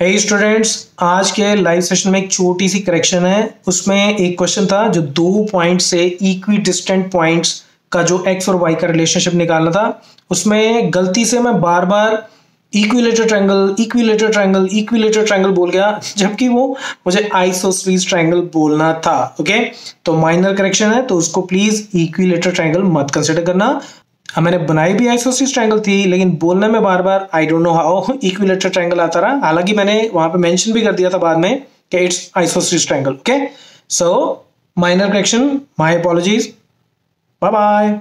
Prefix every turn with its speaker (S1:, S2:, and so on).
S1: hey students आज के live session में एक छोटी सी करेक्शन है। उसमें एक क्वेश्चन था जो दो पॉइंट से इक्वी डिस्टेंट पॉइंट्स का जो एक्स और वाई का रिलेशनशिप निकालना था। उसमें गलती से मैं बार बार equilateral triangle equilateral triangle equilateral triangle बोल गया, जबकि वो मुझे आइसोसलीज ट्रायंगल बोलना था ओके तो माइनर करेक्शन है तो उसको प्लीज़ इक्विलेटर ट्रायंगल मत कंसिडर करना। मैंने बनाई भी आइसोसिस ट्रायंगल थी, लेकिन बोलने में बार बार I don't know how equilateral triangle आता रहा। हालाँकि मैंने वहाँ पे मेंशन भी कर दिया था बाद में कि it's आइसोसिस triangle okay so minor correction my apologies bye bye